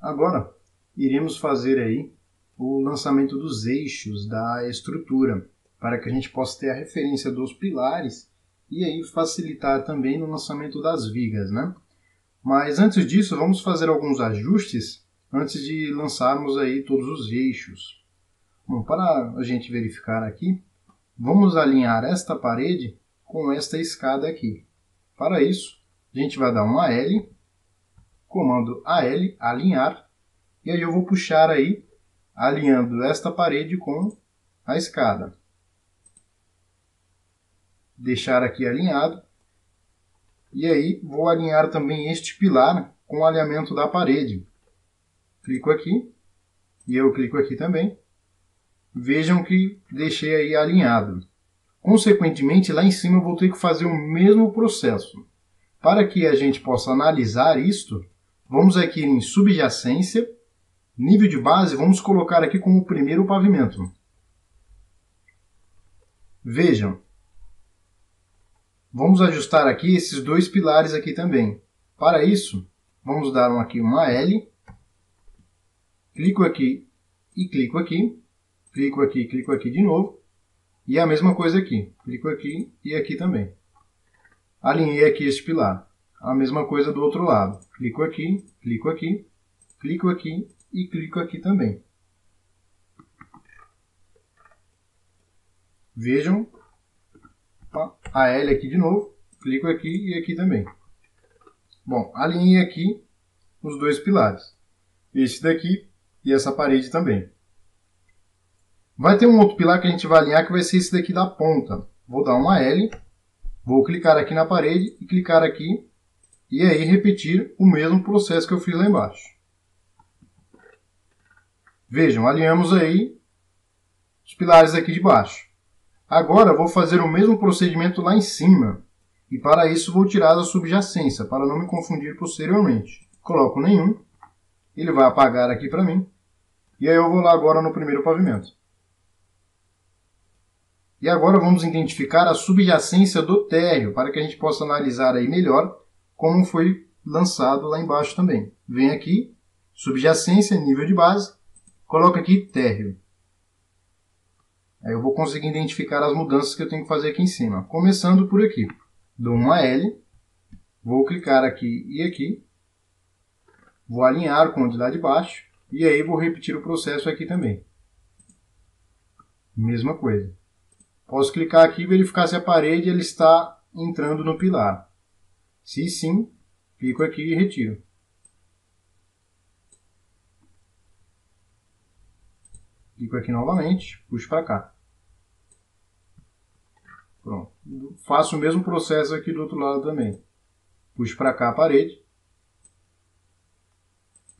agora iremos fazer aí o lançamento dos eixos da estrutura, para que a gente possa ter a referência dos pilares e aí facilitar também no lançamento das vigas, né? Mas antes disso, vamos fazer alguns ajustes antes de lançarmos aí todos os eixos. Bom, para a gente verificar aqui, vamos alinhar esta parede com esta escada aqui. Para isso, a gente vai dar um AL, comando AL, alinhar, e aí eu vou puxar aí, alinhando esta parede com a escada. Deixar aqui alinhado. E aí vou alinhar também este pilar com o alinhamento da parede. Clico aqui, e eu clico aqui também. Vejam que deixei aí alinhado. Consequentemente, lá em cima eu vou ter que fazer o mesmo processo. Para que a gente possa analisar isto, vamos aqui em subjacência, nível de base, vamos colocar aqui como primeiro pavimento. Vejam, vamos ajustar aqui esses dois pilares aqui também. Para isso, vamos dar aqui uma L, clico aqui e clico aqui, clico aqui, clico aqui de novo, e a mesma coisa aqui, clico aqui e aqui também alinhei aqui este pilar. A mesma coisa do outro lado. Clico aqui, clico aqui, clico aqui e clico aqui também. Vejam a L aqui de novo, clico aqui e aqui também. Bom, alinhei aqui os dois pilares. Este daqui e essa parede também. Vai ter um outro pilar que a gente vai alinhar que vai ser esse daqui da ponta. Vou dar uma L Vou clicar aqui na parede e clicar aqui e aí repetir o mesmo processo que eu fiz lá embaixo. Vejam, alinhamos aí os pilares aqui de baixo. Agora vou fazer o mesmo procedimento lá em cima. E para isso vou tirar a subjacência, para não me confundir posteriormente. Coloco nenhum, ele vai apagar aqui para mim. E aí eu vou lá agora no primeiro pavimento. E agora vamos identificar a subjacência do térreo, para que a gente possa analisar aí melhor como foi lançado lá embaixo também. Vem aqui, subjacência, nível de base, coloca aqui térreo. Aí eu vou conseguir identificar as mudanças que eu tenho que fazer aqui em cima. Começando por aqui. Dou uma L, vou clicar aqui e aqui, vou alinhar com o de lá de baixo, e aí vou repetir o processo aqui também. Mesma coisa. Posso clicar aqui e verificar se a parede ele está entrando no pilar. Se sim, clico aqui e retiro. Clico aqui novamente, puxo para cá. Pronto. Faço o mesmo processo aqui do outro lado também. Puxo para cá a parede.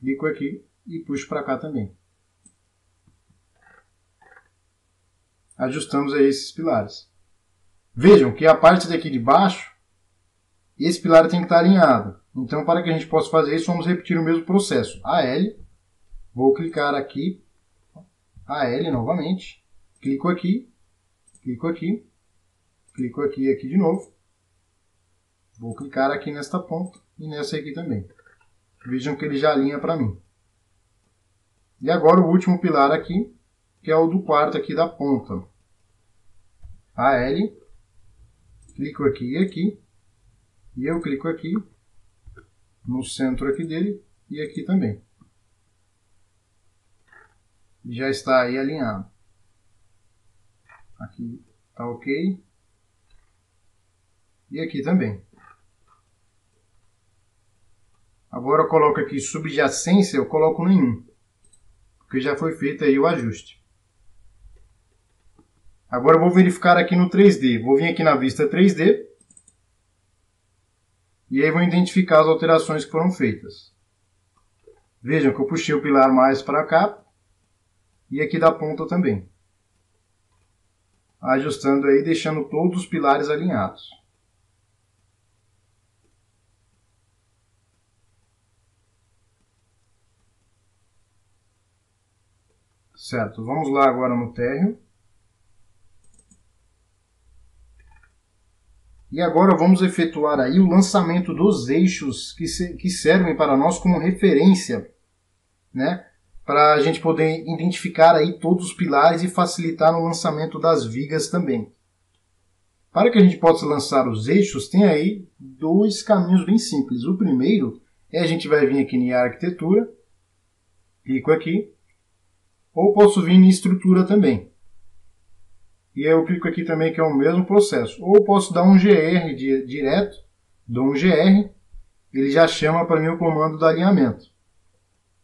Clico aqui e puxo para cá também. ajustamos aí esses pilares. Vejam que a parte daqui de baixo, esse pilar tem que estar alinhado. Então, para que a gente possa fazer isso, vamos repetir o mesmo processo. AL, vou clicar aqui, AL novamente, clico aqui, clico aqui, clico aqui e aqui de novo. Vou clicar aqui nesta ponta e nessa aqui também. Vejam que ele já alinha para mim. E agora o último pilar aqui, que é o do quarto aqui da ponta. AL, clico aqui e aqui, e eu clico aqui no centro aqui dele e aqui também. Já está aí alinhado. Aqui está ok. E aqui também. Agora eu coloco aqui subjacência, eu coloco nenhum. Porque já foi feito aí o ajuste. Agora eu vou verificar aqui no 3D. Vou vir aqui na vista 3D. E aí vou identificar as alterações que foram feitas. Vejam que eu puxei o pilar mais para cá. E aqui da ponta também. Ajustando aí, deixando todos os pilares alinhados. Certo, vamos lá agora no térreo. E agora vamos efetuar aí o lançamento dos eixos que, se, que servem para nós como referência né? Para a gente poder identificar aí todos os pilares e facilitar no lançamento das vigas também. Para que a gente possa lançar os eixos, tem aí dois caminhos bem simples. O primeiro é a gente vai vir aqui em arquitetura, clico aqui, ou posso vir em estrutura também. E eu clico aqui também que é o mesmo processo. Ou posso dar um GR direto, dou um GR, ele já chama para mim o comando do alinhamento.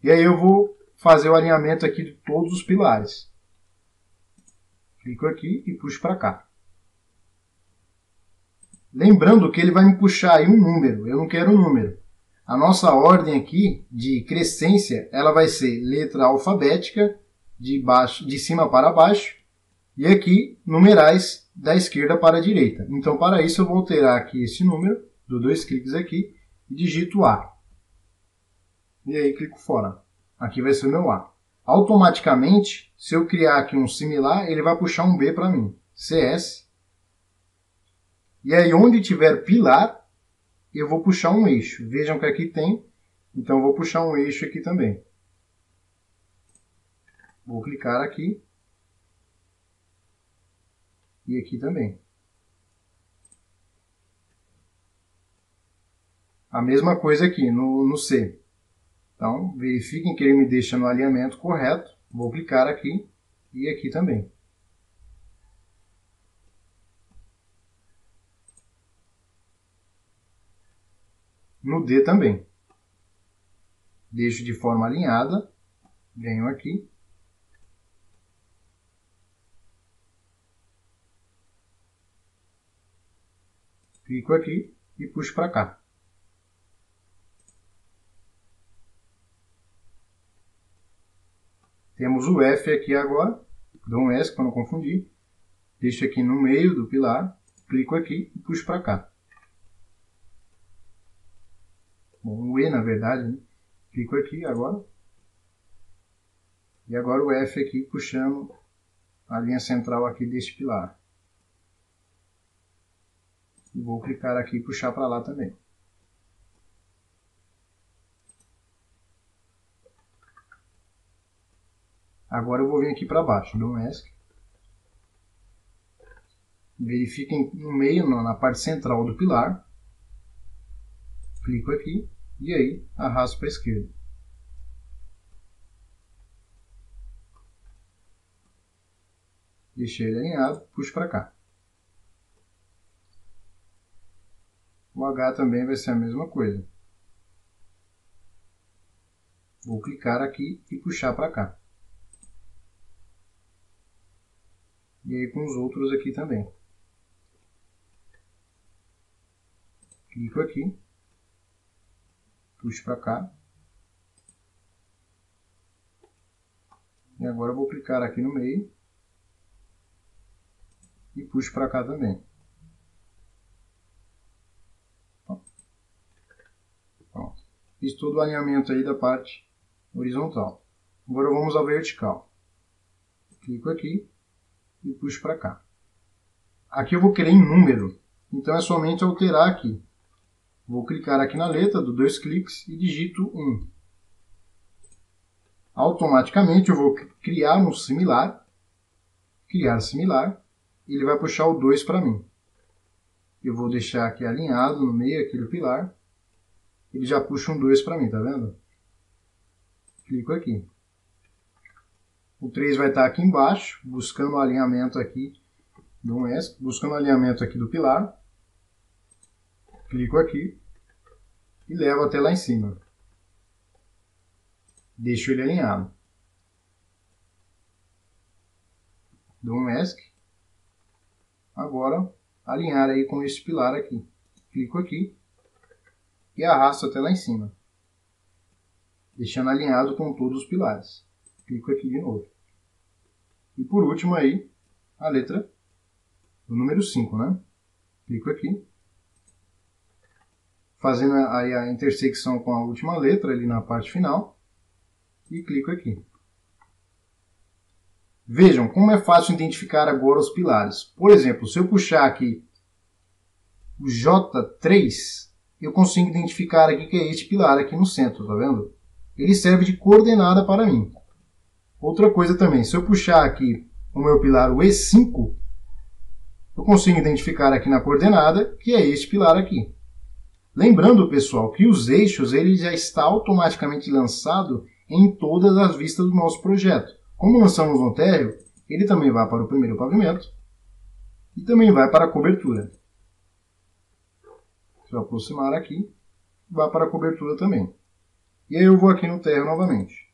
E aí eu vou fazer o alinhamento aqui de todos os pilares. Clico aqui e puxo para cá. Lembrando que ele vai me puxar aí um número, eu não quero um número. A nossa ordem aqui de crescência, ela vai ser letra alfabética de, baixo, de cima para baixo e aqui numerais da esquerda para a direita. Então para isso eu vou alterar aqui esse número, dou dois cliques aqui e digito A. E aí clico fora. Aqui vai ser o meu A. Automaticamente, se eu criar aqui um similar, ele vai puxar um B para mim. CS e aí, onde tiver pilar, eu vou puxar um eixo. Vejam que aqui tem, então eu vou puxar um eixo aqui também. Vou clicar aqui. E aqui também. A mesma coisa aqui no, no C. Então, verifiquem que ele me deixa no alinhamento correto. Vou clicar aqui e aqui também. no D também. Deixo de forma alinhada, venho aqui. Clico aqui e puxo para cá. Temos o F aqui agora, dou um S para não confundir. Deixo aqui no meio do pilar, clico aqui e puxo para cá. Bom, o E na verdade, né? Clico aqui agora. E agora o F aqui puxando a linha central aqui deste pilar. E vou clicar aqui e puxar para lá também. Agora eu vou vir aqui para baixo, dou um ESC. Verifiquem no meio, na parte central do pilar. Clico aqui e aí arrasto para a esquerda. Deixei ele alinhado, puxo para cá. O H também vai ser a mesma coisa. Vou clicar aqui e puxar para cá. E aí com os outros aqui também. Clico aqui puxo para cá. E agora vou clicar aqui no meio e puxo para cá também. Pronto. Fiz todo o alinhamento aí da parte horizontal. Agora vamos à vertical. Clico aqui e puxo para cá. Aqui eu vou querer em número, então é somente alterar aqui. Vou clicar aqui na letra, dou dois cliques e digito 1. Automaticamente eu vou criar um similar, criar similar, ele vai puxar o 2 para mim. Eu vou deixar aqui alinhado no meio aqui do pilar, ele já puxa um 2 para mim, tá vendo? Clico aqui. O 3 vai estar aqui embaixo, buscando o alinhamento aqui do 1 S, buscando o alinhamento aqui do pilar clico aqui e levo até lá em cima. Deixo ele alinhado. Dou um ESC. Agora, alinhar aí com este pilar aqui. Clico aqui e arrasto até lá em cima. Deixando alinhado com todos os pilares. Clico aqui de novo. E por último aí, a letra do número 5, né? Clico aqui fazendo aí a intersecção com a última letra ali na parte final e clico aqui. Vejam como é fácil identificar agora os pilares. Por exemplo, se eu puxar aqui o J3, eu consigo identificar aqui que é este pilar aqui no centro, tá vendo? ele serve de coordenada para mim. Outra coisa também, se eu puxar aqui o meu pilar o E5, eu consigo identificar aqui na coordenada que é este pilar aqui. Lembrando, pessoal, que os eixos ele já está automaticamente lançado em todas as vistas do nosso projeto. Como lançamos no térreo, ele também vai para o primeiro pavimento e também vai para a cobertura. Se aproximar aqui, vai para a cobertura também. E aí eu vou aqui no térreo novamente.